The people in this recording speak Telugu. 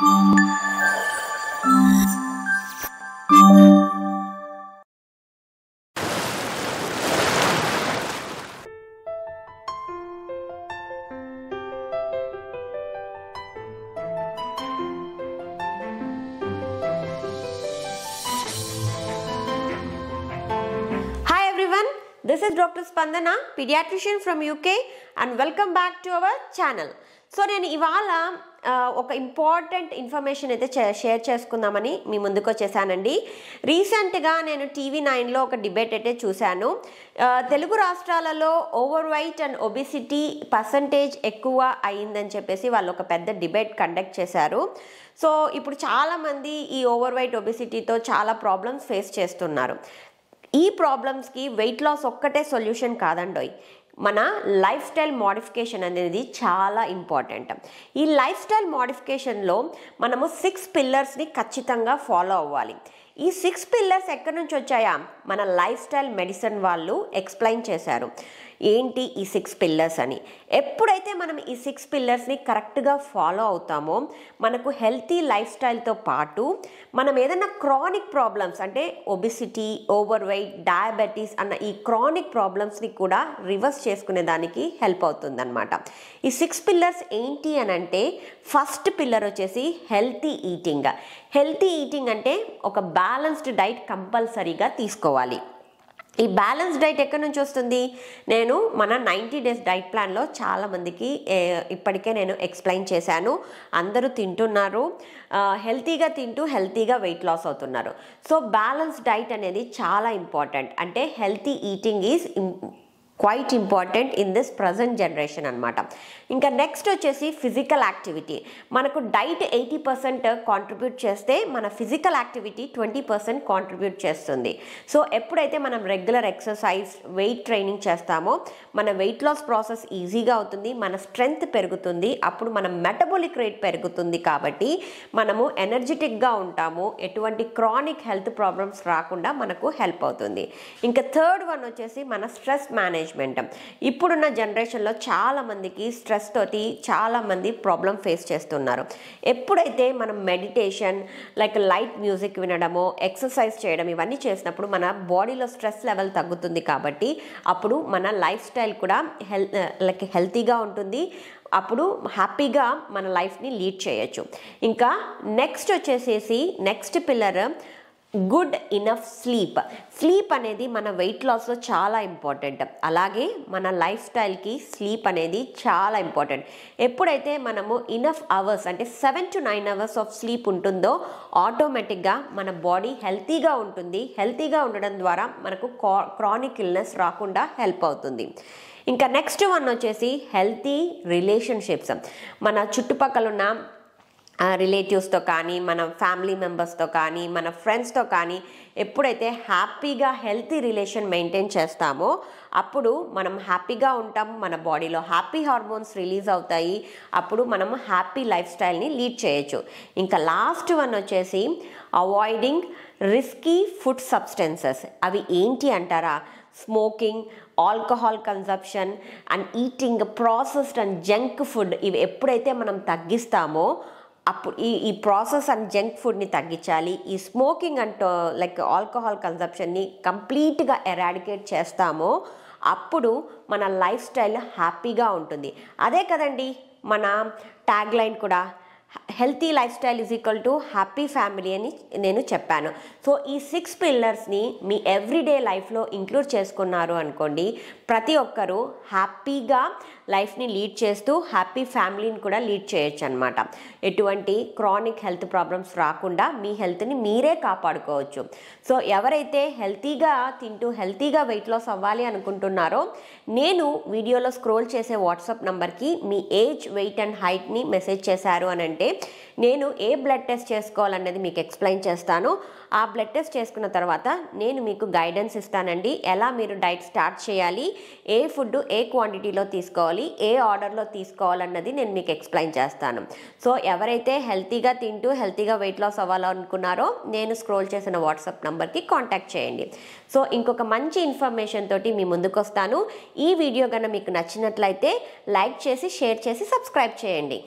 Hi everyone, this is Dr. Spandana, pediatrician from UK and welcome back to our channel. So నేను ఇవాళ ఒక ఇంపార్టెంట్ ఇన్ఫర్మేషన్ అయితే షేర్ చేసుకుందామని మీ ముందుకు వచ్చేసానండి. రీసెంట్గా నేను టీవీ నైన్లో ఒక డిబేట్ అయితే చూశాను. తెలుగు రాష్ట్రాలలో overweight and obesity percentage ఎక్కువ అయిందని చెప్పేసి వాళ్ళు ఒక పెద్ద డిబేట్ కండక్ట్ చేశారు. సో ఇప్పుడు చాలామంది ఈ ఓవర్ వెయిట్ ఒబిసిటీతో చాలా ప్రాబ్లమ్స్ ఫేస్ చేస్తున్నారు. ఈ ప్రాబ్లమ్స్కి వెయిట్ లాస్ ఒక్కటే సొల్యూషన్ కాదండోయ్. మన లైఫ్ స్టైల్ మోడిఫికేషన్ అనేది చాలా ఇంపార్టెంట్ ఈ లైఫ్ స్టైల్ మోడిఫికేషన్లో మనము సిక్స్ పిల్లర్స్ని ఖచ్చితంగా ఫాలో అవ్వాలి. ఈ సిక్స్ పిల్లర్స్ ఎక్కడి నుంచి వచ్చాయా? మన లైఫ్ స్టైల్ మెడిసిన్ వాళ్ళు ఎక్స్ప్లెయిన్ చేశారు. ఏంటి ఈ సిక్స్ పిల్లర్స్ అని. ఎప్పుడైతే మనం ఈ సిక్స్ పిల్లర్స్ని కరెక్ట్గా ఫాలో అవుతామో మనకు హెల్తీ లైఫ్ స్టైల్తో పాటు మనం ఏదైనా క్రానిక్ ప్రాబ్లమ్స్ అంటే ఒబిసిటీ ఓవర్ వెయిట్ డయాబెటీస్ అన్న ఈ క్రానిక్ ప్రాబ్లమ్స్ని కూడా రివర్స్ చేసుకునే దానికి హెల్ప్ అవుతుందన్నమాట. ఈ సిక్స్ పిల్లర్స్ ఏంటి అని అంటే ఫస్ట్ పిల్లర్ వచ్చేసి హెల్తీ ఈటింగ్. హెల్తీ ఈటింగ్ అంటే ఒక బ్యాలెన్స్డ్ డైట్ కంపల్సరీగా తీసుకోవాలి. ఈ బ్యాలెన్స్ డైట్ ఎక్కడి నుంచి వస్తుంది? నేను మన నైంటీ డేస్ డైట్ ప్లాన్లో చాలామందికి ఇప్పటికే నేను ఎక్స్ప్లెయిన్ చేశాను. అందరూ తింటున్నారు. హెల్తీగా తింటూ హెల్తీగా వెయిట్ లాస్ అవుతున్నారు. సో బ్యాలెన్స్ డైట్ అనేది చాలా ఇంపార్టెంట్ అంటే healthy eating is quite important in this present generation అనమాట ఇంకా నెక్స్ట్ వచ్చేసి ఫిజికల్ యాక్టివిటీ మనకు డైట్ ఎయిటీ పర్సెంట్ కాంట్రిబ్యూట్ చేస్తే మన physical activity twenty percent contribute చేస్తుంది. సో ఎప్పుడైతే మనం రెగ్యులర్ ఎక్సర్సైజ్ వెయిట్ ట్రైనింగ్ చేస్తామో మన వెయిట్ లాస్ ప్రాసెస్ ఈజీగా అవుతుంది మన స్ట్రెంగ్త్ పెరుగుతుంది అప్పుడు మన మెటబోలిక్ రేట్ పెరుగుతుంది కాబట్టి మనము ఎనర్జెటిక్గా ఉంటాము ఎటువంటి క్రానిక్ హెల్త్ ప్రాబ్లమ్స్ రాకుండా మనకు హెల్ప్ అవుతుంది. ఇంకా థర్డ్ వన్ వచ్చేసి మన స్ట్రెస్ మేనేజ్ మేనేజ్మెంట్ ఇప్పుడున్న జనరేషన్లో చాలామందికి స్ట్రెస్ తోటి చాలామంది ప్రాబ్లం ఫేస్ చేస్తున్నారు. ఎప్పుడైతే మనం మెడిటేషన్ లైక్ లైట్ మ్యూజిక్ వినడము ఎక్సర్సైజ్ చేయడం ఇవన్నీ చేసినప్పుడు మన బాడీలో స్ట్రెస్ లెవెల్ తగ్గుతుంది కాబట్టి అప్పుడు మన లైఫ్ స్టైల్ కూడా హెల్ లైక్ హెల్తీగా ఉంటుంది. అప్పుడు హ్యాపీగా మన లైఫ్ని లీడ్ చేయొచ్చు. ఇంకా నెక్స్ట్ వచ్చేసేసి next pillar good enough sleep sleep అనేది మన వెయిట్ లాస్లో చాలా ఇంపార్టెంట్ అలాగే మన లైఫ్ స్టైల్కి స్లీప్ అనేది చాలా ఇంపార్టెంట్ ఎప్పుడైతే మనము ఇనఫ్ అవర్స్ అంటే seven to nine hours of sleep ఉంటుందో ఆటోమేటిక్గా మన బాడీ హెల్తీగా ఉంటుంది. హెల్తీగా ఉండడం ద్వారా మనకు క్రానిక్ ఇల్నెస్ రాకుండా హెల్ప్ అవుతుంది. ఇంకా నెక్స్ట్ వన్ వచ్చేసి హెల్తీ రిలేషన్షిప్స్ మన చుట్టుపక్కల ఉన్న రిలేటివ్స్తో కానీ మన ఫ్యామిలీ మెంబర్స్తో కానీ మన ఫ్రెండ్స్తో కానీ ఎప్పుడైతే హ్యాపీగా హెల్తీ రిలేషన్ మెయింటైన్ చేస్తామో అప్పుడు మనం హ్యాపీగా ఉంటాం మన బాడీలో హ్యాపీ హార్మోన్స్ రిలీజ్ అవుతాయి అప్పుడు మనం హ్యాపీ లైఫ్ స్టైల్ని లీడ్ చేయొచ్చు. ఇంకా లాస్ట్ వన్ వచ్చేసి అవాయిడింగ్ రిస్కీ ఫుడ్ సబ్స్టెన్సెస్. అవి ఏంటి అంటారా? Smoking alcohol consumption and eating processed and junk food ఇవి ఎప్పుడైతే మనం తగ్గిస్తామో అప్పుడు ఈ ఈ ప్రాసెస్ అండ్ జంక్ ఫుడ్ని తగ్గించాలి. ఈ స్మోకింగ్ అండ్ లైక్ ఆల్కహాల్ కన్సప్షన్ని కంప్లీట్గా ఎరాడికేట్ చేస్తామో అప్పుడు మన లైఫ్ స్టైల్ హ్యాపీగా ఉంటుంది. అదే కదండి మన ట్యాగ్ లైన్ కూడా healthy lifestyle is equal to happy family అని నేను చెప్పాను. సో ఈ సిక్స్ పిల్లర్స్ని మీ ఎవ్రీడే లైఫ్లో ఇంక్లూడ్ చేసుకున్నారు అనుకోండి ప్రతి ఒక్కరూ హ్యాపీగా లైఫ్ని లీడ్ చేస్తూ హ్యాపీ ఫ్యామిలీని కూడా లీడ్ చేయొచ్చు అనమాట ఎటువంటి క్రానిక్ హెల్త్ ప్రాబ్లమ్స్ రాకుండా మీ హెల్త్ని మీరే కాపాడుకోవచ్చు. సో ఎవరైతే హెల్తీగా తింటూ హెల్తీగా వెయిట్ లాస్ అవ్వాలి అనుకుంటున్నారో నేను వీడియోలో స్క్రోల్ చేసే వాట్సాప్ నంబర్కి మీ ఏజ్ వెయిట్ అండ్ హైట్ని మెసేజ్ చేశారు అని అంటే నేను ఏ బ్లడ్ టెస్ట్ చేసుకోవాలనేది మీకు ఎక్స్ప్లెయిన్ చేస్తాను. ఆ బ్లడ్ టెస్ట్ చేసుకున్న తర్వాత నేను మీకు గైడెన్స్ ఇస్తానండి. ఎలా మీరు డైట్ స్టార్ట్ చేయాలి? ఏ ఫుడ్ ఏ క్వాంటిటీలో తీసుకోవాలి? ఏ ఆర్డర్లో తీసుకోవాలన్నది నేను మీకు ఎక్స్ప్లెయిన్ చేస్తాను. సో ఎవరైతే హెల్తీగా తింటూ హెల్తీగా వెయిట్ లాస్ అవ్వాలనుకున్నారో నేను స్క్రోల్ చేసిన వాట్సాప్ నంబర్కి కాంటాక్ట్ చేయండి. సో ఇంకొక మంచి ఇన్ఫర్మేషన్ తోటి మీ ముందుకు వస్తాను ఈ వీడియో కనుక మీకు నచ్చినట్లయితే లైక్ చేసి షేర్ చేసి సబ్స్క్రైబ్ చేయండి.